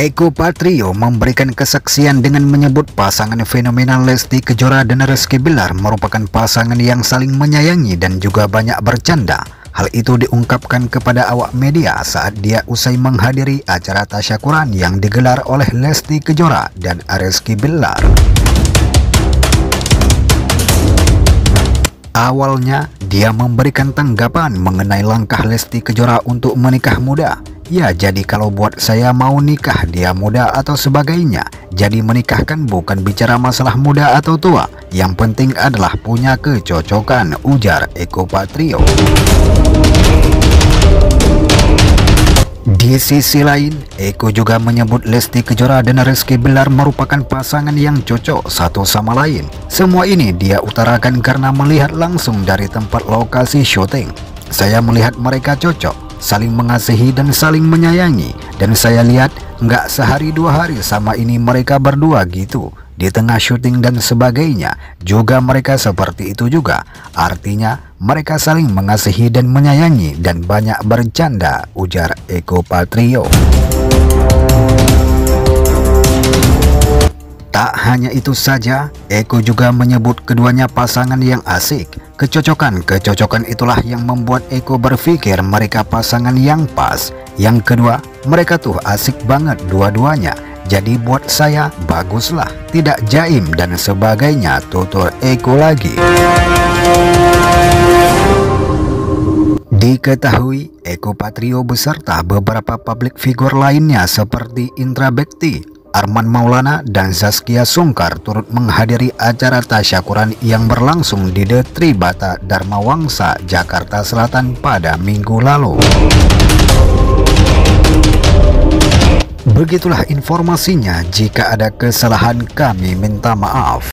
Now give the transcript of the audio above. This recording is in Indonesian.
Eko Patrio memberikan kesaksian dengan menyebut pasangan fenomenal Lesti Kejora dan Rizky Bilar merupakan pasangan yang saling menyayangi dan juga banyak bercanda. Hal itu diungkapkan kepada awak media saat dia usai menghadiri acara tasyakuran yang digelar oleh Lesti Kejora dan Rizky Bilar. Awalnya, dia memberikan tanggapan mengenai langkah Lesti Kejora untuk menikah muda. Ya jadi kalau buat saya mau nikah dia muda atau sebagainya Jadi menikahkan bukan bicara masalah muda atau tua Yang penting adalah punya kecocokan ujar Eko Patrio di sisi lain, Eko juga menyebut Lesti Kejora dan Rizky Bilar merupakan pasangan yang cocok satu sama lain. Semua ini dia utarakan karena melihat langsung dari tempat lokasi syuting. Saya melihat mereka cocok, saling mengasihi dan saling menyayangi. Dan saya lihat nggak sehari dua hari sama ini mereka berdua gitu. Di tengah syuting dan sebagainya juga mereka seperti itu juga. Artinya mereka saling mengasihi dan menyayangi dan banyak bercanda ujar Eko Patrio. Tak hanya itu saja, Eko juga menyebut keduanya pasangan yang asik. Kecocokan-kecocokan itulah yang membuat Eko berpikir mereka pasangan yang pas. Yang kedua, mereka tuh asik banget dua-duanya. Jadi buat saya baguslah, tidak jaim dan sebagainya tutur Eko lagi. Diketahui Eko Patrio beserta beberapa publik figur lainnya seperti Indra Bekti, Arman Maulana dan Zaskia Sungkar turut menghadiri acara tasyakuran yang berlangsung di The Tribata Dharma Wangsa, Jakarta Selatan pada minggu lalu. Begitulah informasinya, jika ada kesalahan kami minta maaf.